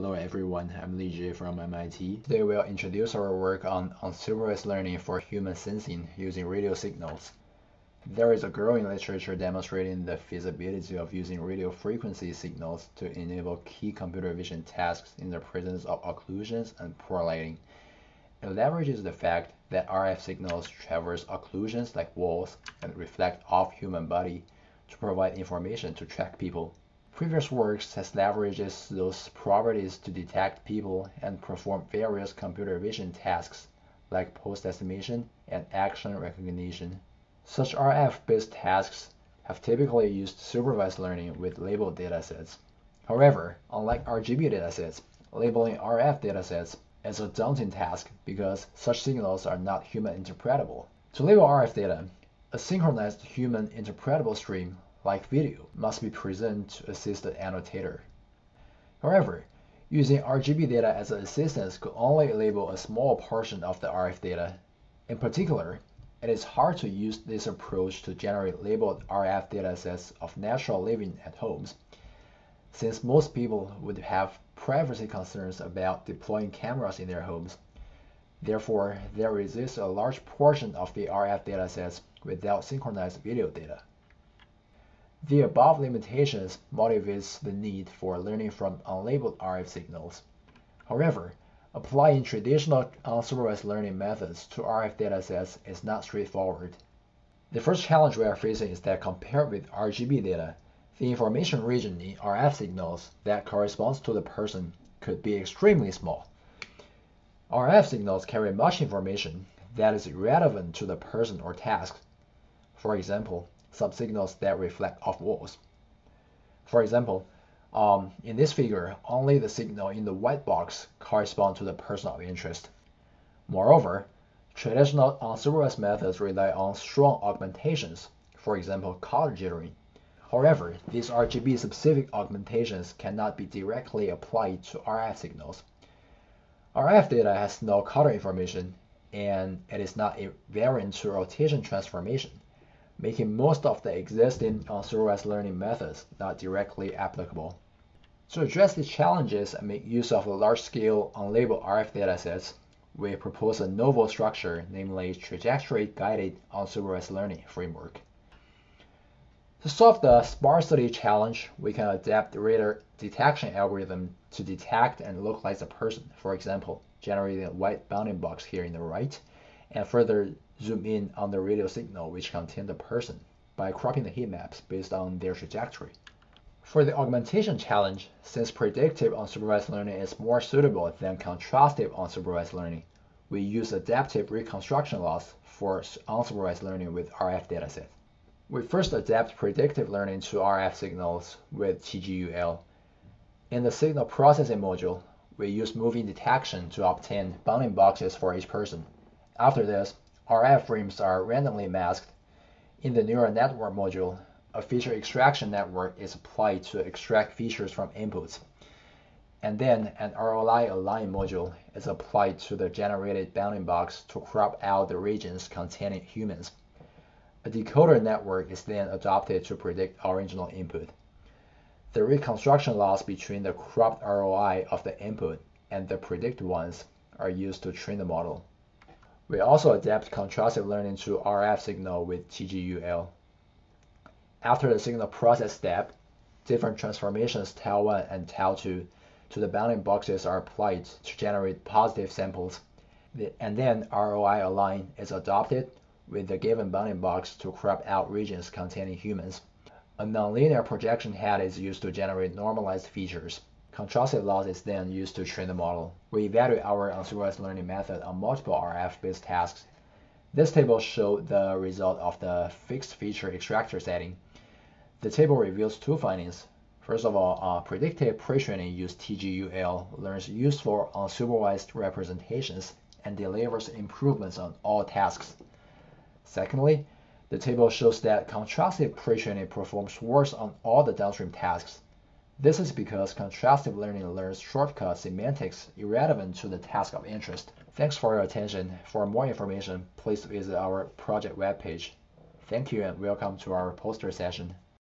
Hello everyone, I'm Lijie from MIT. Today we'll introduce our work on unsupervised learning for human sensing using radio signals. There is a growing literature demonstrating the feasibility of using radio frequency signals to enable key computer vision tasks in the presence of occlusions and poor lighting. It leverages the fact that RF signals traverse occlusions like walls and reflect off human body to provide information to track people. Previous works has leverages those properties to detect people and perform various computer vision tasks like pose estimation and action recognition. Such RF-based tasks have typically used supervised learning with labeled datasets. However, unlike RGB datasets, labeling RF datasets is a daunting task because such signals are not human interpretable. To label RF data, a synchronized human interpretable stream like video, must be present to assist the annotator. However, using RGB data as an assistance could only label a small portion of the RF data. In particular, it is hard to use this approach to generate labeled RF datasets of natural living at homes, since most people would have privacy concerns about deploying cameras in their homes. Therefore, there exists a large portion of the RF datasets without synchronized video data. The above limitations motivates the need for learning from unlabeled RF signals. However, applying traditional unsupervised learning methods to RF datasets is not straightforward. The first challenge we are facing is that compared with RGB data, the information region in RF signals that corresponds to the person could be extremely small. RF signals carry much information that is irrelevant to the person or task. For example, some signals that reflect off walls. For example, um, in this figure, only the signal in the white box correspond to the person of interest. Moreover, traditional unsupervised methods rely on strong augmentations, for example, color jittering. However, these RGB-specific augmentations cannot be directly applied to RF signals. RF data has no color information, and it is not invariant to rotation transformation making most of the existing unsupervised learning methods not directly applicable. To address these challenges and make use of large-scale unlabeled RF datasets, we propose a novel structure, namely trajectory-guided unsupervised learning framework. To solve the sparsity challenge, we can adapt the radar detection algorithm to detect and localize a person, for example, generating a white bounding box here in the right, and further zoom in on the radio signal which contain the person by cropping the heat maps based on their trajectory. For the augmentation challenge, since predictive unsupervised learning is more suitable than contrastive unsupervised learning, we use adaptive reconstruction loss for unsupervised learning with RF dataset. We first adapt predictive learning to RF signals with TGUL. In the signal processing module, we use moving detection to obtain bounding boxes for each person. After this, RF frames are randomly masked. In the neural network module, a feature extraction network is applied to extract features from inputs. And then an ROI align module is applied to the generated bounding box to crop out the regions containing humans. A decoder network is then adopted to predict original input. The reconstruction loss between the cropped ROI of the input and the predicted ones are used to train the model. We also adapt contrastive learning to RF signal with TGUL. After the signal process step, different transformations tau 1 and tau 2 to the bounding boxes are applied to generate positive samples. And then ROI align is adopted with the given bounding box to crop out regions containing humans. A nonlinear projection head is used to generate normalized features. Contrastive loss is then used to train the model. We evaluate our unsupervised learning method on multiple RF-based tasks. This table shows the result of the fixed feature extractor setting. The table reveals two findings. First of all, uh, predictive pre-training use TGUL learns useful unsupervised representations and delivers improvements on all tasks. Secondly, the table shows that contrastive pre-training performs worse on all the downstream tasks. This is because contrastive learning learns shortcut semantics irrelevant to the task of interest. Thanks for your attention. For more information, please visit our project webpage. Thank you and welcome to our poster session.